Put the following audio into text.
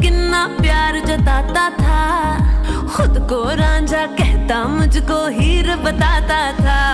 कितना प्यार जताता था। खुद को रांझा कहता मुझको हीर बताता था।